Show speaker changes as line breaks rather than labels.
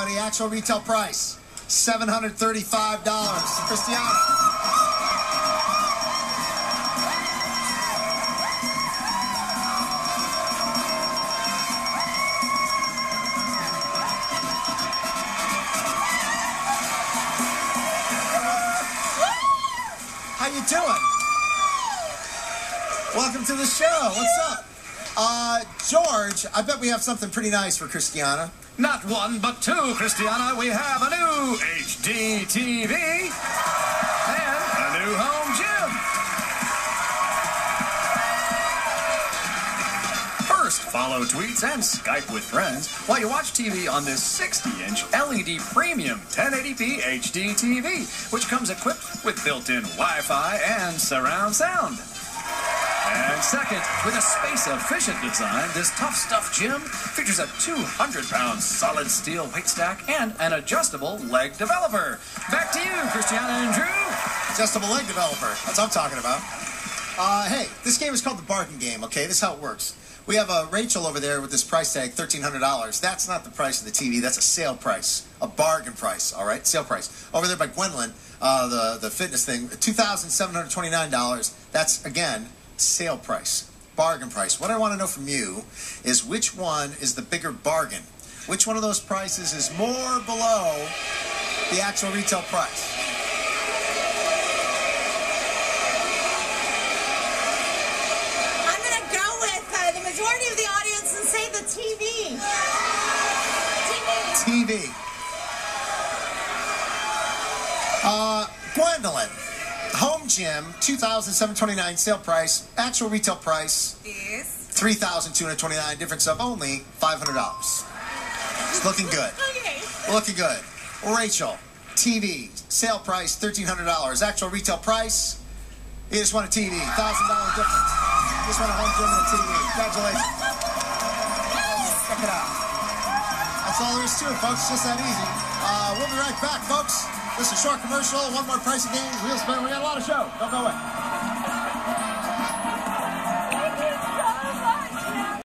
everybody. Actual retail price $735. Christiana. How you doing? Welcome to the show. What's up? Uh, George, I bet we have something pretty nice for Christiana.
Not one, but two, Christiana. We have a new HD TV and a new home gym. First, follow tweets and Skype with friends while you watch TV on this 60-inch LED premium 1080p HD TV, which comes equipped with built-in Wi-Fi and surround sound. And second, with a space-efficient design, this Tuff Stuff gym features a 200-pound solid steel weight stack and an adjustable leg developer. Back to you, Christiana and Drew.
Adjustable leg developer. That's what I'm talking about. Uh, hey, this game is called the bargain game, okay? This is how it works. We have uh, Rachel over there with this price tag, $1,300. That's not the price of the TV. That's a sale price, a bargain price, all right? Sale price. Over there by Gwendolyn, uh, the, the fitness thing, $2,729. That's, again, sale price, bargain price. What I want to know from you is which one is the bigger bargain? Which one of those prices is more below the actual retail price?
I'm going to go with uh, the majority of the audience and say the TV. TV.
TV. Uh, Gwendolyn, home gym, two thousand seven twenty nine sale price, actual retail price
Yes.
three thousand two hundred twenty nine. Difference of only five hundred dollars. It's looking good.
Okay.
Looking good. Rachel, TV, sale price thirteen hundred dollars. Actual retail price. You just want a TV, thousand dollar difference. You just want a home gym and a TV. Congratulations. Check it out. That's all there is to it, folks. It's just that easy. Uh, we'll be right back, folks. This is short commercial. One more pricing game. Wheel spin. We got a lot of show. Don't go away.